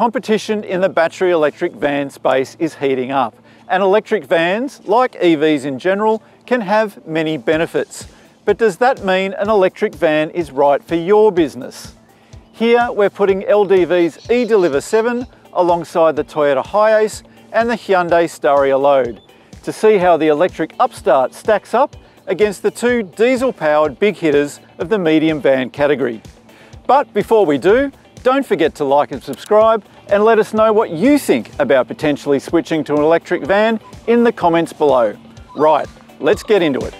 competition in the battery electric van space is heating up, and electric vans, like EVs in general, can have many benefits. But does that mean an electric van is right for your business? Here we're putting LDV's eDeliver 7 alongside the Toyota HiAce and the Hyundai Staria Load to see how the electric Upstart stacks up against the two diesel-powered big hitters of the medium van category. But before we do, don't forget to like and subscribe and let us know what you think about potentially switching to an electric van in the comments below. Right, let's get into it.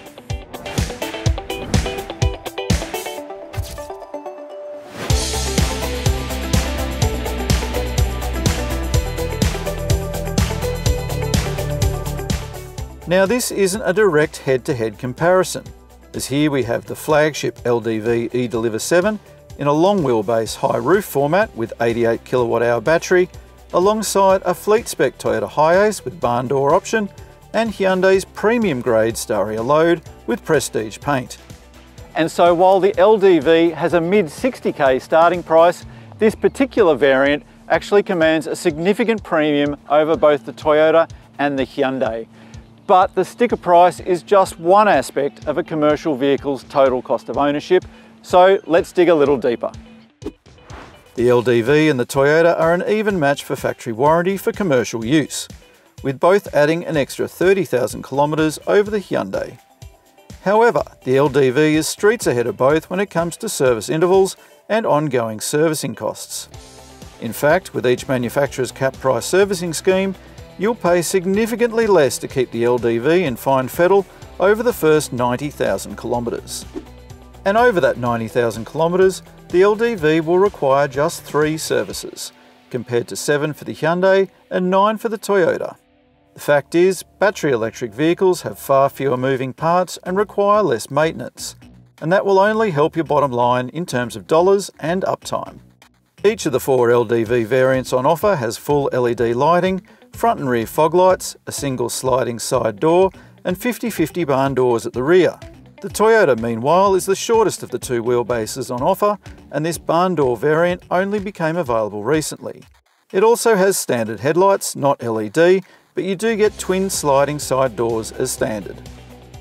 Now this isn't a direct head-to-head -head comparison, as here we have the flagship LDV eDeliver 7 in a long wheelbase high roof format with 88 kilowatt hour battery, alongside a fleet spec Toyota HiAce with barn door option and Hyundai's premium grade Staria Load with prestige paint. And so while the LDV has a mid 60k starting price, this particular variant actually commands a significant premium over both the Toyota and the Hyundai but the sticker price is just one aspect of a commercial vehicle's total cost of ownership, so let's dig a little deeper. The LDV and the Toyota are an even match for factory warranty for commercial use, with both adding an extra 30,000 kilometres over the Hyundai. However, the LDV is streets ahead of both when it comes to service intervals and ongoing servicing costs. In fact, with each manufacturer's cap price servicing scheme, you'll pay significantly less to keep the LDV in fine fettle over the first 90,000 kilometres. And over that 90,000 kilometres, the LDV will require just three services, compared to seven for the Hyundai and nine for the Toyota. The fact is, battery electric vehicles have far fewer moving parts and require less maintenance, and that will only help your bottom line in terms of dollars and uptime. Each of the four LDV variants on offer has full LED lighting, front and rear fog lights, a single sliding side door, and 50-50 barn doors at the rear. The Toyota, meanwhile, is the shortest of the two wheelbases on offer, and this barn door variant only became available recently. It also has standard headlights, not LED, but you do get twin sliding side doors as standard.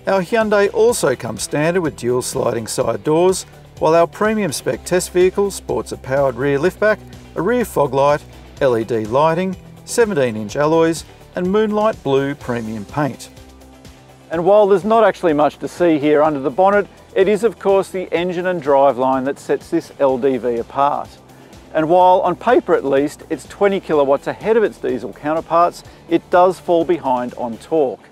Our Hyundai also comes standard with dual sliding side doors, while our premium spec test vehicle sports a powered rear liftback, a rear fog light, LED lighting, 17 inch alloys and moonlight blue premium paint. And while there's not actually much to see here under the bonnet, it is of course the engine and driveline that sets this LDV apart. And while on paper at least it's 20 kilowatts ahead of its diesel counterparts, it does fall behind on torque.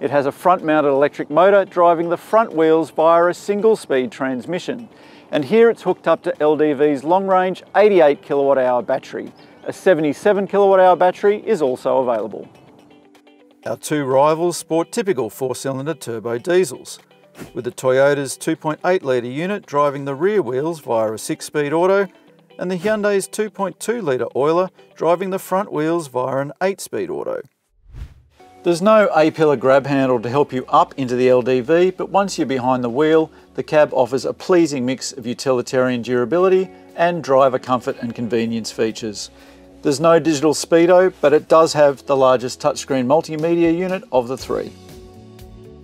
It has a front mounted electric motor driving the front wheels via a single speed transmission. And here it's hooked up to LDV's long range 88 kilowatt hour battery, a 77 kilowatt hour battery is also available. Our two rivals sport typical four-cylinder turbo diesels, with the Toyota's 2.8 litre unit driving the rear wheels via a six-speed auto and the Hyundai's 2.2 litre oiler driving the front wheels via an 8-speed auto. There's no A-pillar grab handle to help you up into the LDV, but once you're behind the wheel, the cab offers a pleasing mix of utilitarian durability and driver comfort and convenience features. There's no digital speedo, but it does have the largest touchscreen multimedia unit of the three.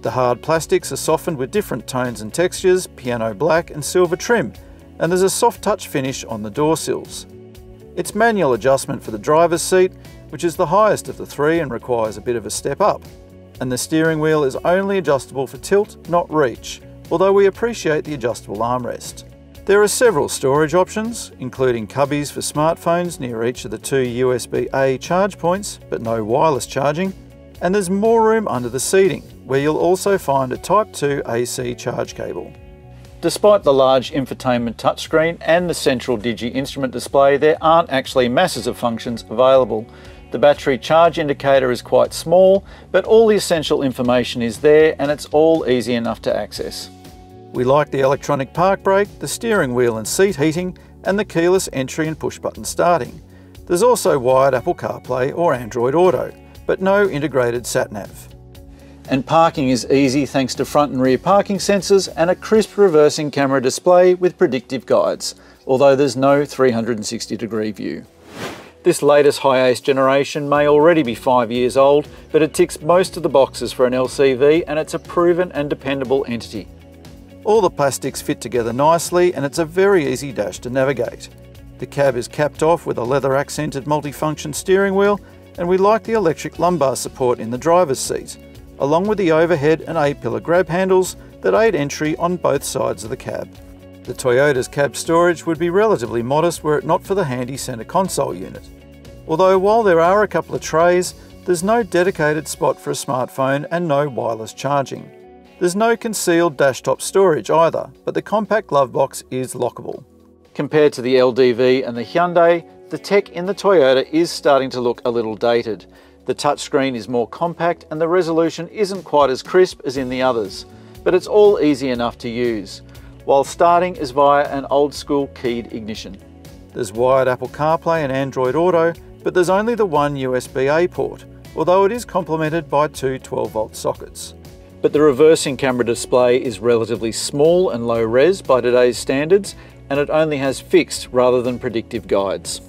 The hard plastics are softened with different tones and textures, piano black and silver trim, and there's a soft touch finish on the door sills. It's manual adjustment for the driver's seat, which is the highest of the three and requires a bit of a step up. And the steering wheel is only adjustable for tilt, not reach, although we appreciate the adjustable armrest. There are several storage options, including cubbies for smartphones near each of the two USB-A charge points, but no wireless charging, and there's more room under the seating, where you'll also find a Type 2 AC charge cable. Despite the large infotainment touchscreen and the central Digi instrument display, there aren't actually masses of functions available. The battery charge indicator is quite small, but all the essential information is there and it's all easy enough to access. We like the electronic park brake, the steering wheel and seat heating, and the keyless entry and push button starting. There's also wired Apple CarPlay or Android Auto, but no integrated sat-nav. And parking is easy thanks to front and rear parking sensors and a crisp reversing camera display with predictive guides, although there's no 360 degree view. This latest HiAce generation may already be five years old, but it ticks most of the boxes for an LCV and it's a proven and dependable entity. All the plastics fit together nicely and it's a very easy dash to navigate. The cab is capped off with a leather accented multifunction steering wheel and we like the electric lumbar support in the driver's seat, along with the overhead and A-pillar grab handles that aid entry on both sides of the cab. The Toyota's cab storage would be relatively modest were it not for the handy centre console unit. Although while there are a couple of trays, there's no dedicated spot for a smartphone and no wireless charging. There's no concealed dashtop storage either, but the compact glove box is lockable. Compared to the LDV and the Hyundai, the tech in the Toyota is starting to look a little dated. The touchscreen is more compact and the resolution isn't quite as crisp as in the others, but it's all easy enough to use while starting is via an old school keyed ignition. There's wired Apple CarPlay and Android Auto, but there's only the one USB-A port, although it is complemented by two 12 volt sockets. But the reversing camera display is relatively small and low res by today's standards, and it only has fixed rather than predictive guides.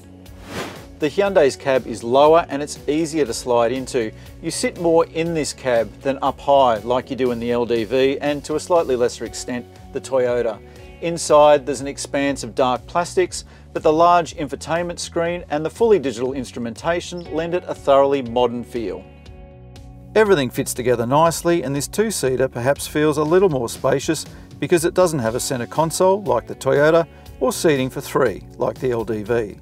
The Hyundai's cab is lower and it's easier to slide into. You sit more in this cab than up high like you do in the LDV and to a slightly lesser extent the Toyota. Inside there's an expanse of dark plastics, but the large infotainment screen and the fully digital instrumentation lend it a thoroughly modern feel. Everything fits together nicely and this two-seater perhaps feels a little more spacious because it doesn't have a centre console like the Toyota or seating for three like the LDV.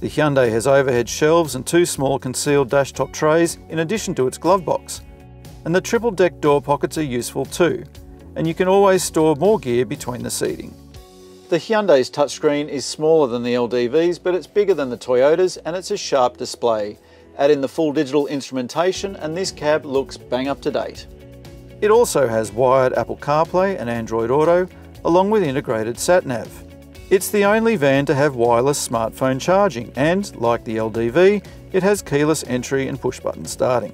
The Hyundai has overhead shelves and two small concealed dashtop trays in addition to its glove box. And the triple deck door pockets are useful too, and you can always store more gear between the seating. The Hyundai's touchscreen is smaller than the LDV's, but it's bigger than the Toyota's and it's a sharp display. Add in the full digital instrumentation and this cab looks bang up to date. It also has wired Apple CarPlay and Android Auto, along with integrated sat-nav. It's the only van to have wireless smartphone charging and, like the LDV, it has keyless entry and push-button starting.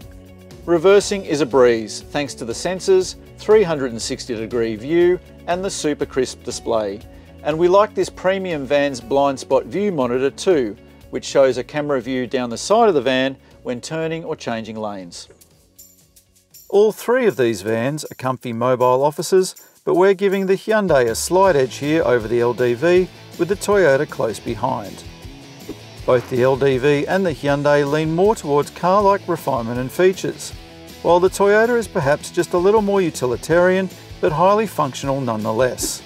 Reversing is a breeze thanks to the sensors, 360 degree view and the super crisp display. And we like this premium van's blind spot view monitor too, which shows a camera view down the side of the van when turning or changing lanes. All three of these vans are comfy mobile offices, but we're giving the Hyundai a slight edge here over the LDV with the Toyota close behind. Both the LDV and the Hyundai lean more towards car-like refinement and features, while the Toyota is perhaps just a little more utilitarian but highly functional nonetheless.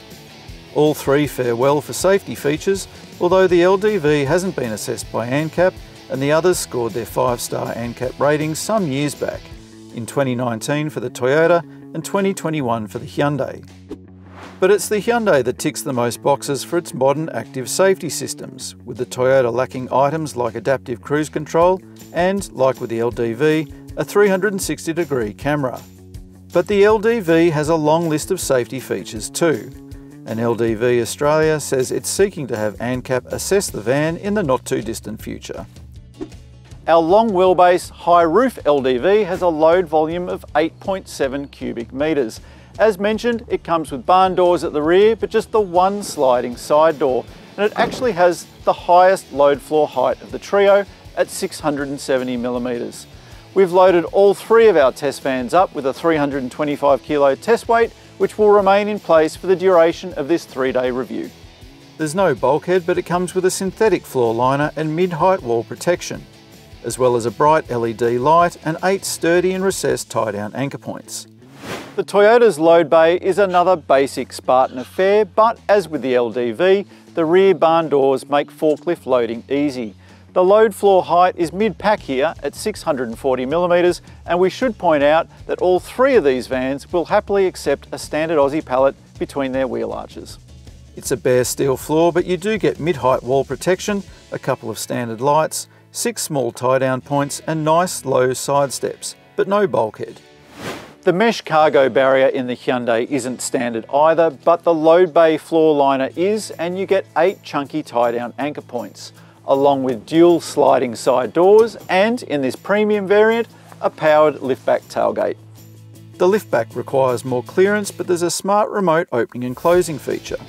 All three fare well for safety features, although the LDV hasn't been assessed by ANCAP and the others scored their 5-star ANCAP ratings some years back, in 2019 for the Toyota and 2021 for the Hyundai. But it's the Hyundai that ticks the most boxes for its modern active safety systems, with the Toyota lacking items like adaptive cruise control and, like with the LDV, a 360 degree camera. But the LDV has a long list of safety features too. And LDV Australia says it's seeking to have ANCAP assess the van in the not too distant future. Our long wheelbase high roof LDV has a load volume of 8.7 cubic metres. As mentioned, it comes with barn doors at the rear, but just the one sliding side door. And it actually has the highest load floor height of the trio at 670 millimetres. We've loaded all three of our test vans up with a 325 kilo test weight, which will remain in place for the duration of this three day review. There's no bulkhead, but it comes with a synthetic floor liner and mid-height wall protection, as well as a bright LED light and eight sturdy and recessed tie-down anchor points. The Toyota's load bay is another basic Spartan affair, but as with the LDV, the rear barn doors make forklift loading easy. The load floor height is mid-pack here at 640 millimetres and we should point out that all three of these vans will happily accept a standard Aussie pallet between their wheel arches. It's a bare steel floor but you do get mid-height wall protection, a couple of standard lights, six small tie-down points and nice low side steps, but no bulkhead. The mesh cargo barrier in the Hyundai isn't standard either, but the load bay floor liner is and you get eight chunky tie-down anchor points along with dual sliding side doors and, in this premium variant, a powered liftback tailgate. The liftback requires more clearance but there's a smart remote opening and closing feature,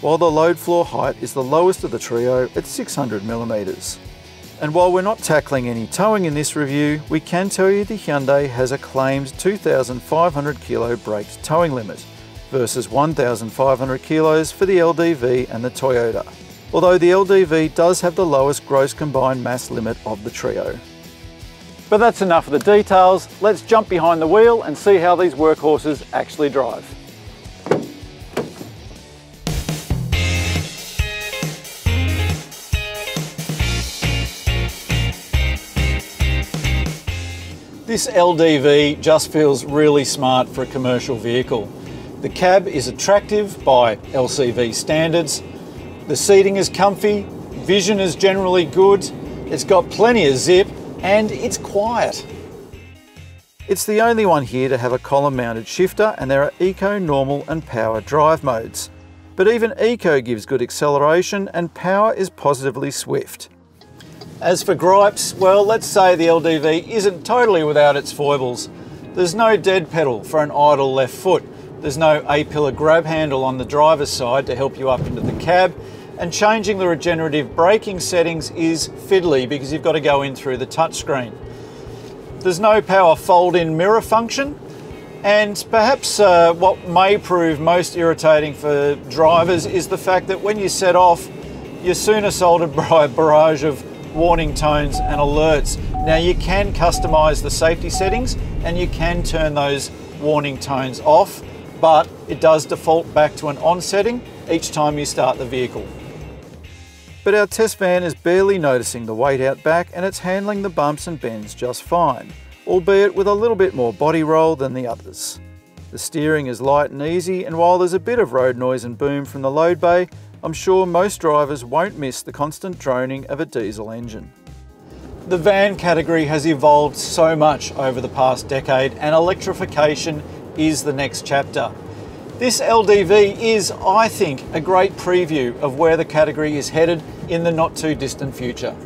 while the load floor height is the lowest of the trio at 600 millimeters. And while we're not tackling any towing in this review, we can tell you the Hyundai has a claimed 2,500 kilo braked towing limit versus 1,500 kilos for the LDV and the Toyota. Although the LDV does have the lowest gross combined mass limit of the trio. But that's enough of the details. Let's jump behind the wheel and see how these workhorses actually drive. This LDV just feels really smart for a commercial vehicle. The cab is attractive by LCV standards, the seating is comfy, vision is generally good, it's got plenty of zip, and it's quiet. It's the only one here to have a column mounted shifter and there are Eco, Normal and Power drive modes. But even Eco gives good acceleration and Power is positively swift. As for gripes, well, let's say the LDV isn't totally without its foibles. There's no dead pedal for an idle left foot. There's no A-pillar grab handle on the driver's side to help you up into the cab. And changing the regenerative braking settings is fiddly because you've got to go in through the touchscreen. There's no power fold-in mirror function. And perhaps uh, what may prove most irritating for drivers is the fact that when you set off, you're soon assaulted by a barrage of warning tones and alerts. Now you can customize the safety settings and you can turn those warning tones off, but it does default back to an on setting each time you start the vehicle. But our test van is barely noticing the weight out back and it's handling the bumps and bends just fine, albeit with a little bit more body roll than the others. The steering is light and easy and while there's a bit of road noise and boom from the load bay, I'm sure most drivers won't miss the constant droning of a diesel engine. The van category has evolved so much over the past decade and electrification is the next chapter. This LDV is, I think, a great preview of where the category is headed in the not too distant future.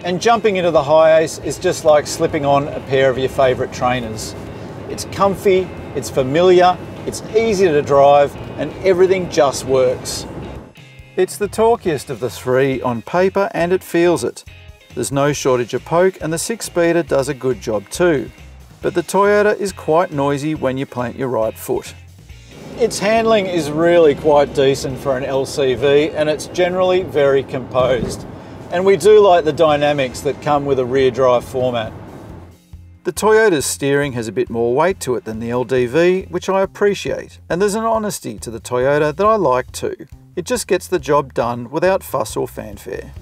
And jumping into the HiAce is just like slipping on a pair of your favourite trainers. It's comfy, it's familiar, it's easy to drive, and everything just works. It's the torquiest of the three on paper and it feels it. There's no shortage of poke and the six-speeder does a good job too. But the Toyota is quite noisy when you plant your right foot. Its handling is really quite decent for an LCV and it's generally very composed. And we do like the dynamics that come with a rear drive format. The Toyota's steering has a bit more weight to it than the LDV, which I appreciate, and there's an honesty to the Toyota that I like too. It just gets the job done without fuss or fanfare.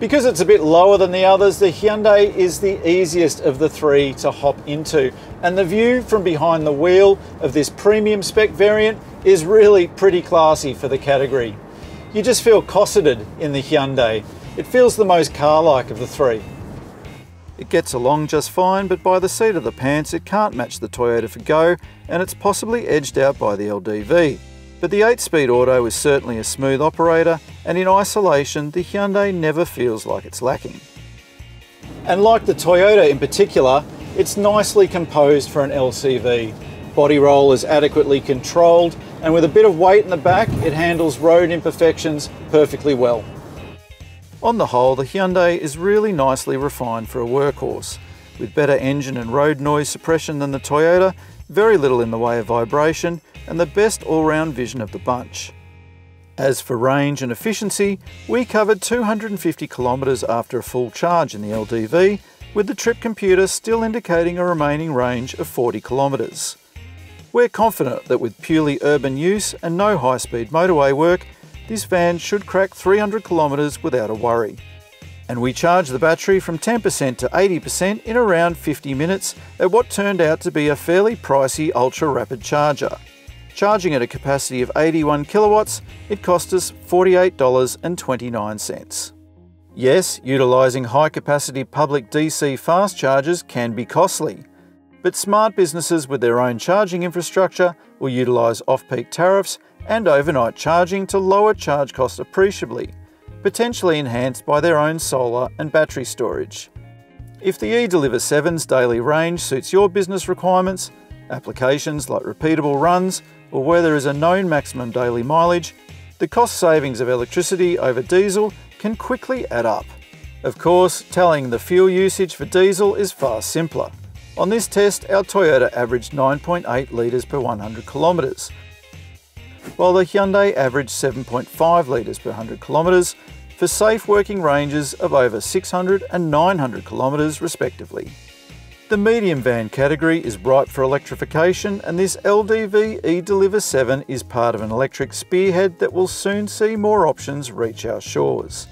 Because it's a bit lower than the others, the Hyundai is the easiest of the three to hop into. And the view from behind the wheel of this premium spec variant is really pretty classy for the category. You just feel cosseted in the Hyundai, it feels the most car-like of the three. It gets along just fine, but by the seat of the pants it can't match the Toyota for go, and it's possibly edged out by the LDV. But the 8-speed auto is certainly a smooth operator, and in isolation the Hyundai never feels like it's lacking. And like the Toyota in particular, it's nicely composed for an LCV. Body roll is adequately controlled, and with a bit of weight in the back, it handles road imperfections perfectly well. On the whole, the Hyundai is really nicely refined for a workhorse. With better engine and road noise suppression than the Toyota, very little in the way of vibration, and the best all-round vision of the bunch. As for range and efficiency, we covered 250 kilometres after a full charge in the LDV, with the trip computer still indicating a remaining range of 40 kilometres. We're confident that with purely urban use and no high-speed motorway work, this van should crack 300 kilometres without a worry. And we charged the battery from 10% to 80% in around 50 minutes at what turned out to be a fairly pricey ultra rapid charger. Charging at a capacity of 81 kilowatts, it cost us $48.29. Yes, utilising high capacity public DC fast chargers can be costly, but smart businesses with their own charging infrastructure will utilise off peak tariffs and overnight charging to lower charge costs appreciably, potentially enhanced by their own solar and battery storage. If the eDeliver 7's daily range suits your business requirements, applications like repeatable runs, or where there is a known maximum daily mileage, the cost savings of electricity over diesel can quickly add up. Of course, telling the fuel usage for diesel is far simpler. On this test, our Toyota averaged 9.8 litres per 100 kilometres, while the Hyundai averaged 7.5 litres per 100 kilometres for safe working ranges of over 600 and 900 kilometres respectively. The medium van category is ripe for electrification and this LDV eDeliver 7 is part of an electric spearhead that will soon see more options reach our shores.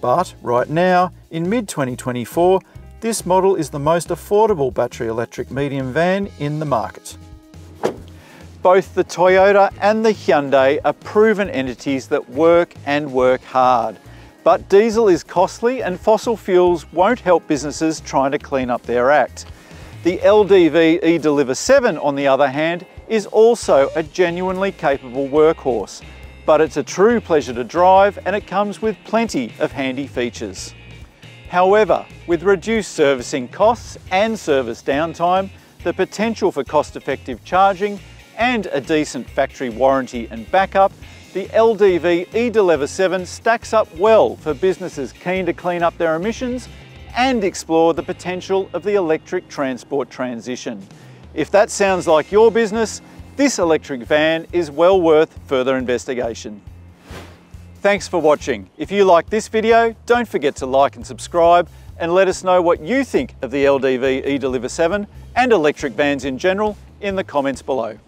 But right now, in mid-2024, this model is the most affordable battery electric medium van in the market. Both the Toyota and the Hyundai are proven entities that work and work hard. But diesel is costly and fossil fuels won't help businesses trying to clean up their act. The LDV eDeliver 7, on the other hand, is also a genuinely capable workhorse, but it's a true pleasure to drive and it comes with plenty of handy features. However, with reduced servicing costs and service downtime, the potential for cost-effective charging and a decent factory warranty and backup the LDV eDeliver 7 stacks up well for businesses keen to clean up their emissions and explore the potential of the electric transport transition. If that sounds like your business, this electric van is well worth further investigation. Thanks for watching. If you like this video, don't forget to like and subscribe and let us know what you think of the LDV eDeliver 7 and electric vans in general in the comments below.